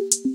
you.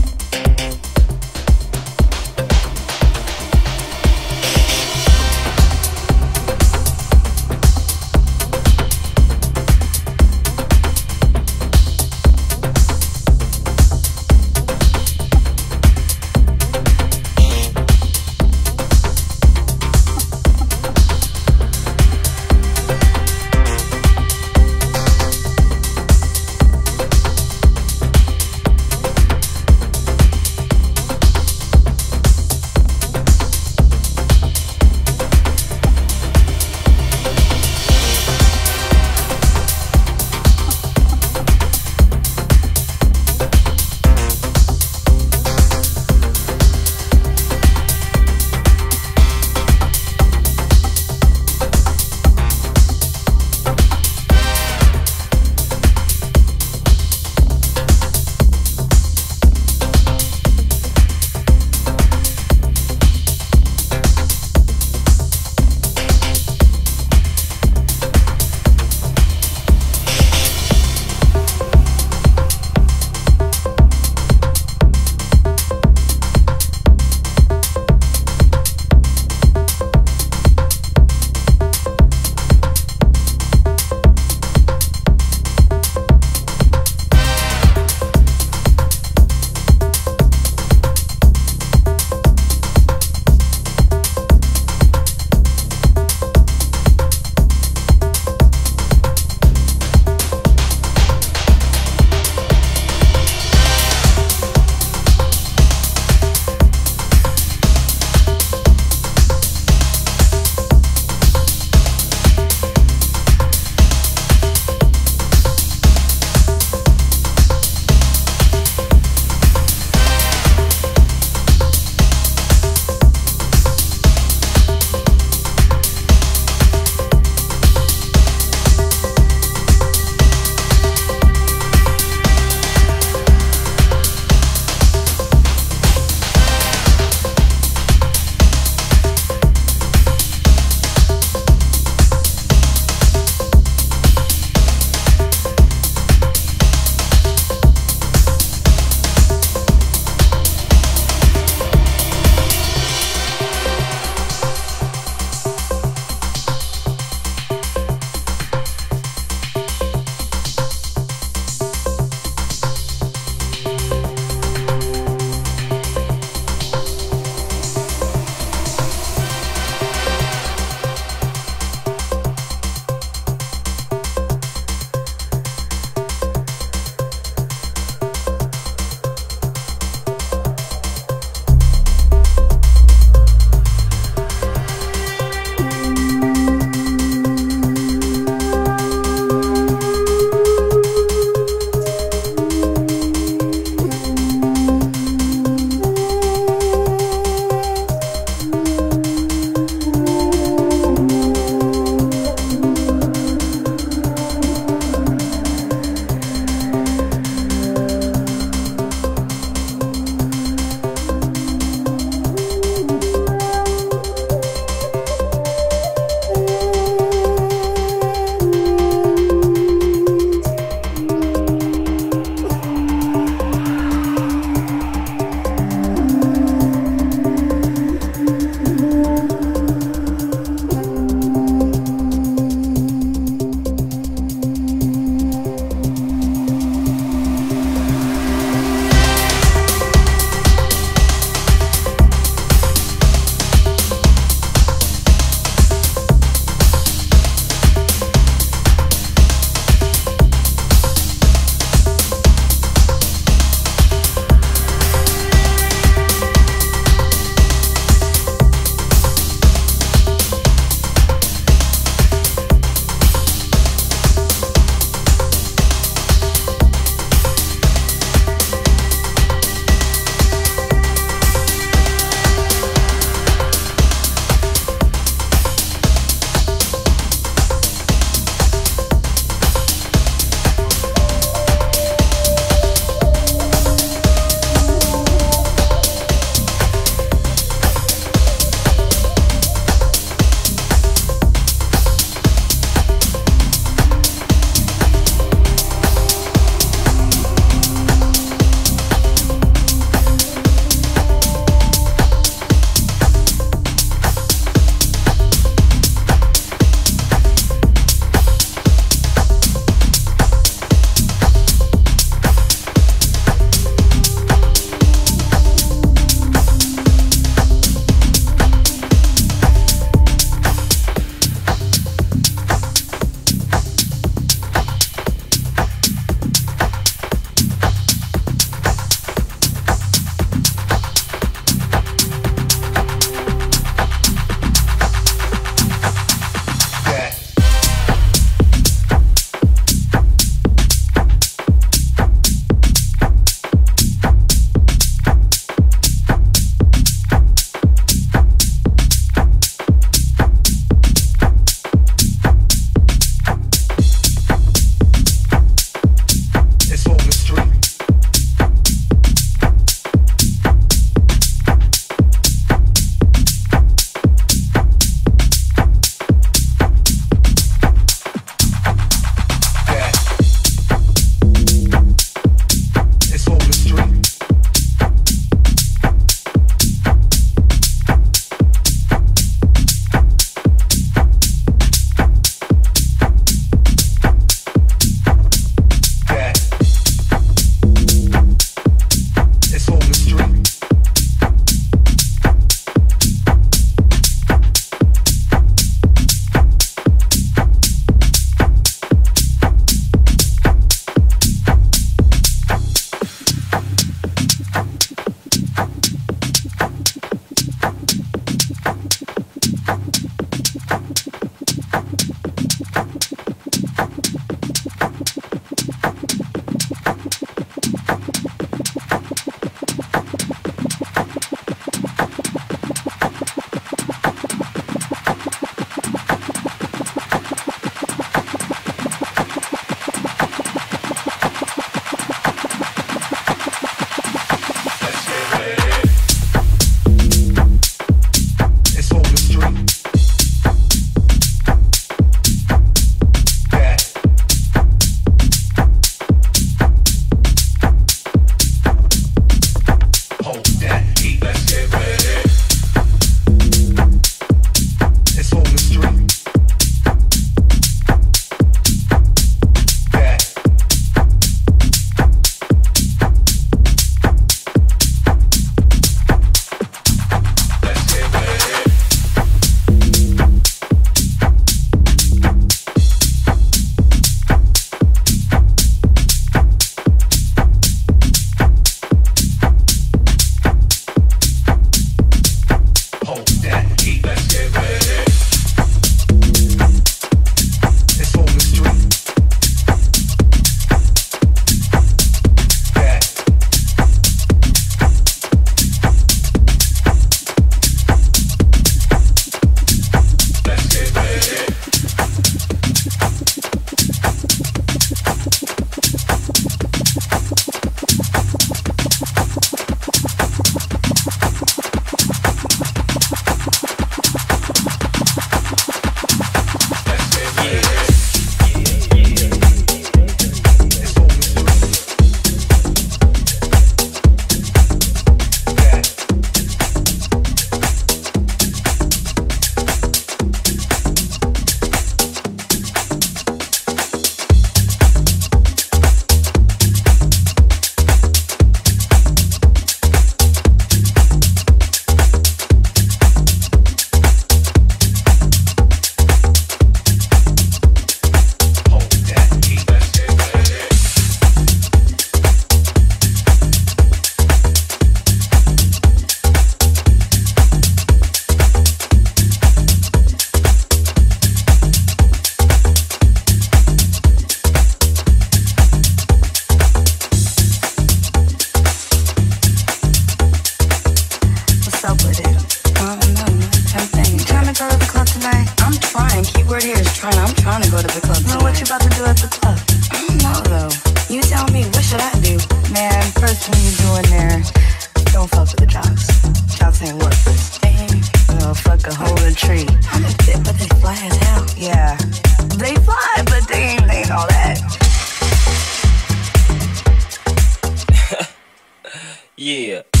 Yeah.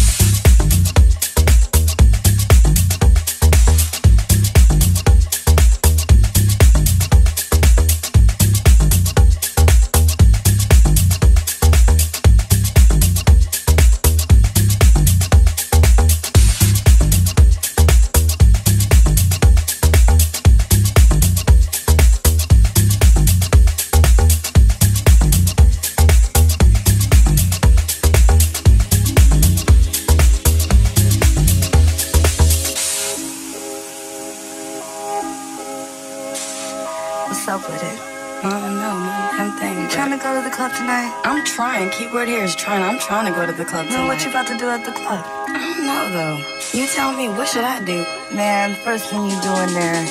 Keyword here is trying. I'm trying to go to the club No, tonight. what you about to do at the club? I don't know though. You tell me. What should I do? Man, first thing you do in there,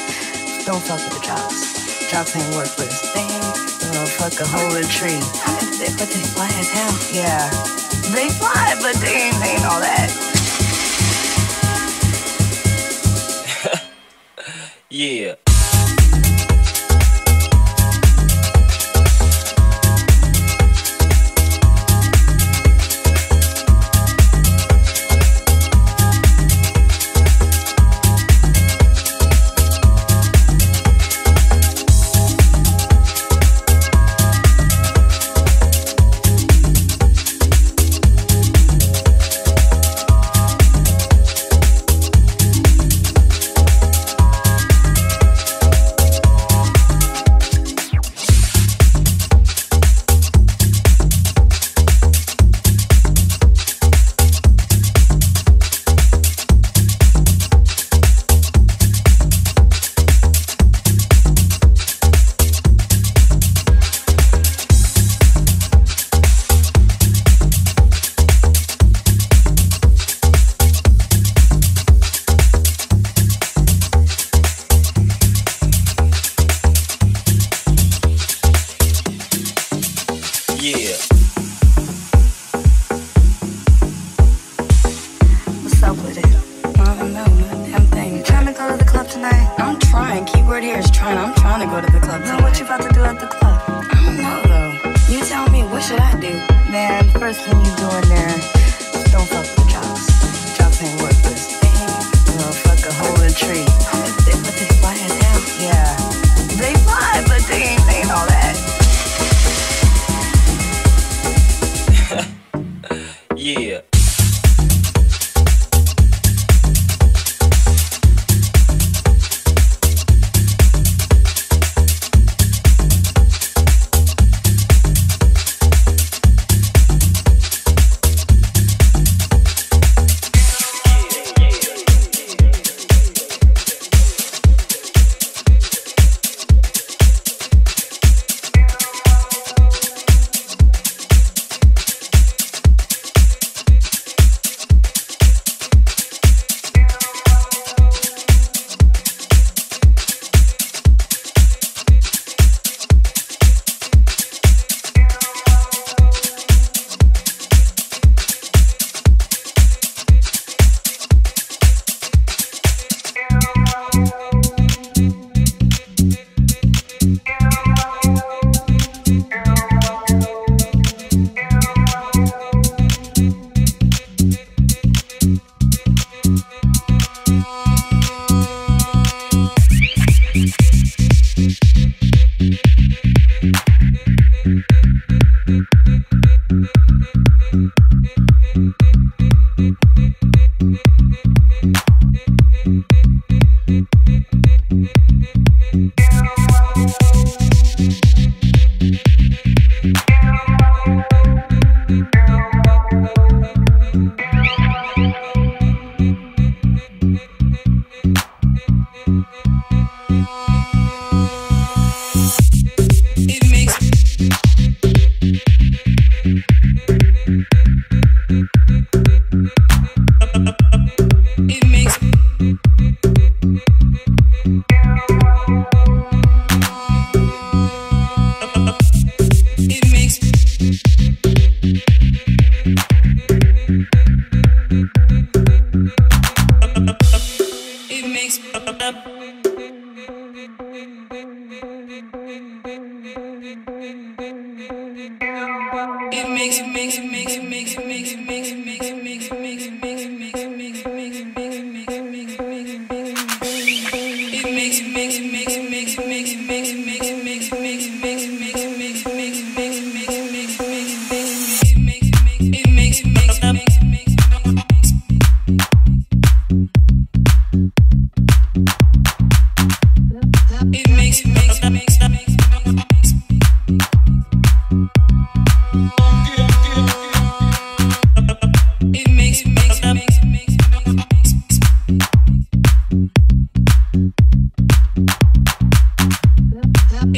don't fuck with the drops. Drops ain't worth worthless. They ain't. Oh, fuck a hole in a tree. I mean, they, but they fly as hell. Yeah. They fly, but they ain't, they ain't all that. Yeah. Yeah.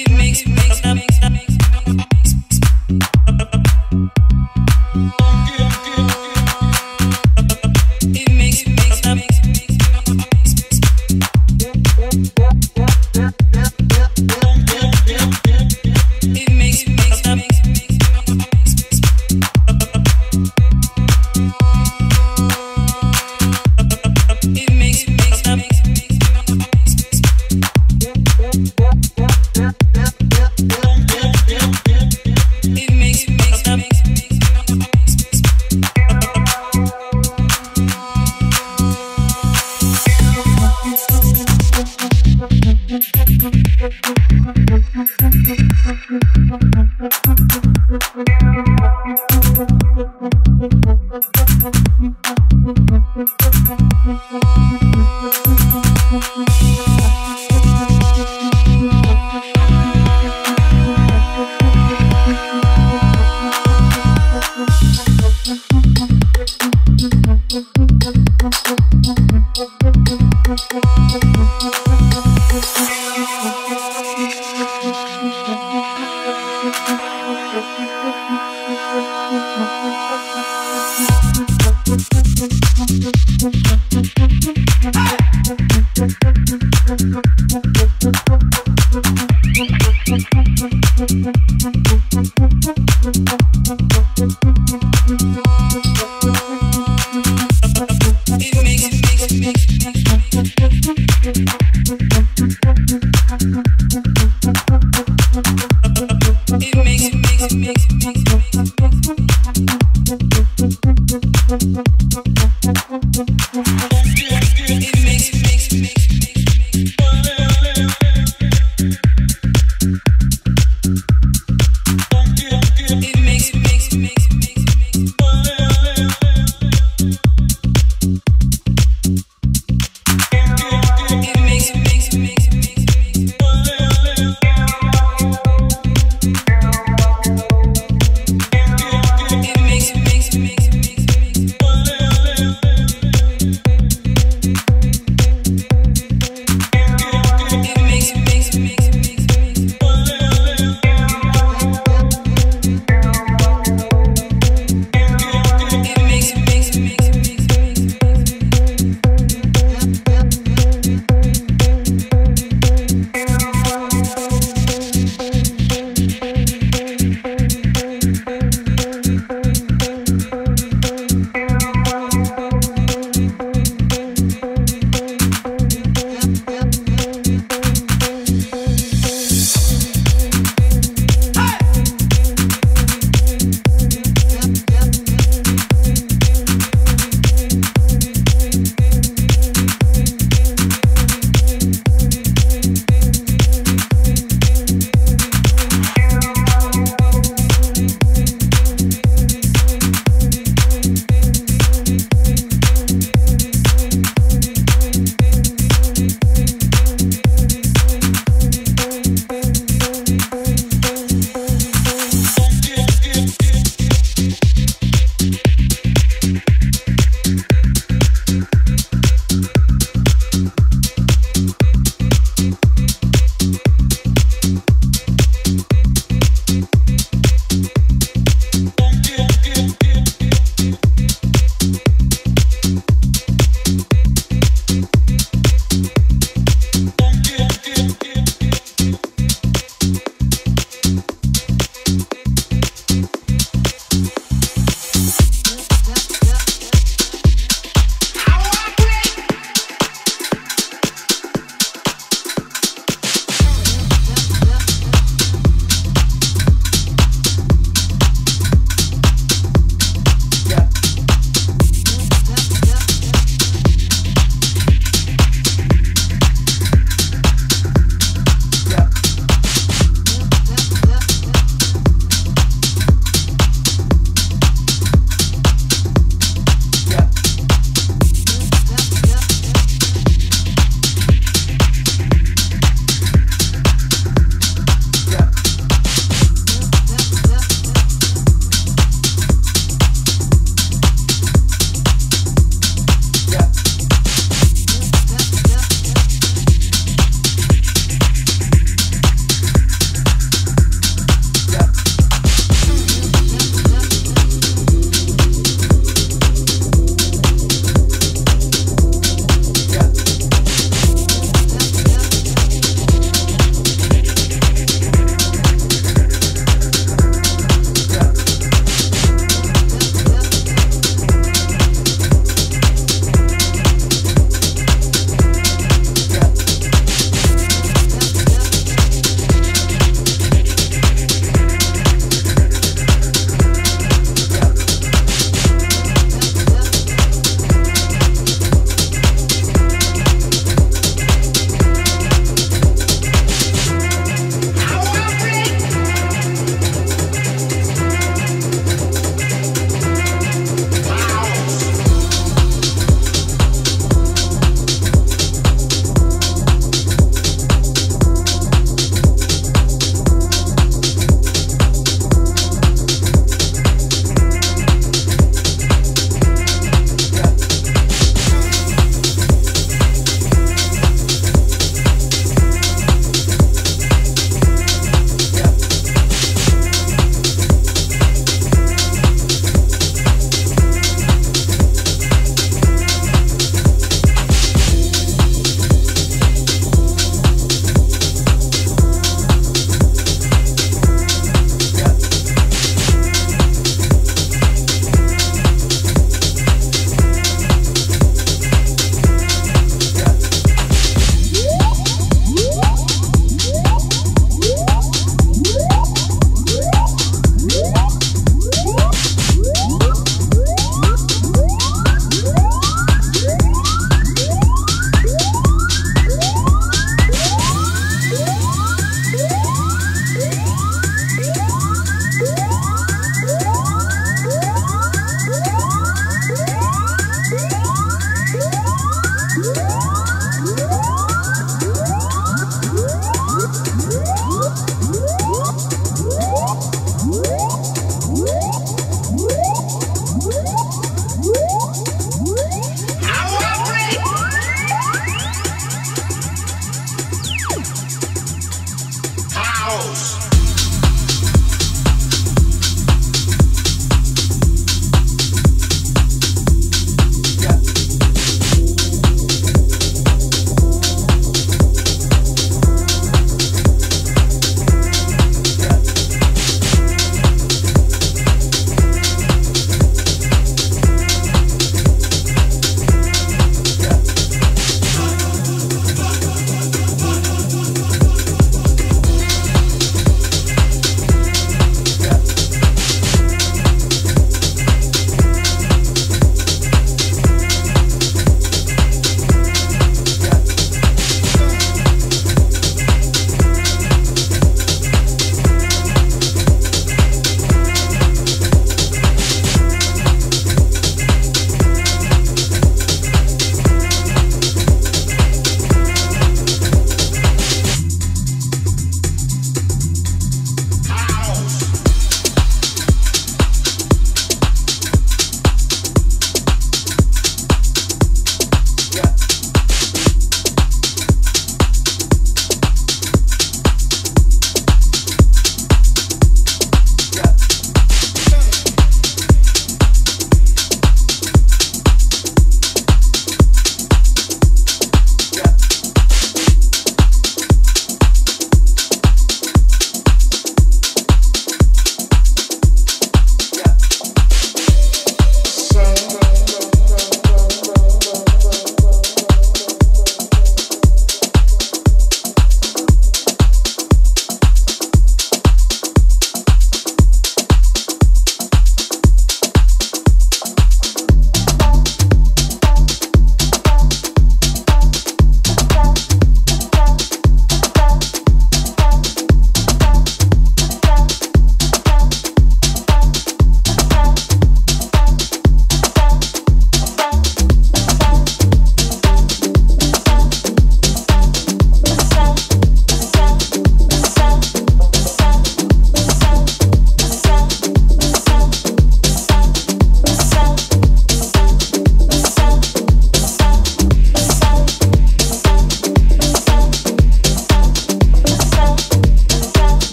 It makes me Makes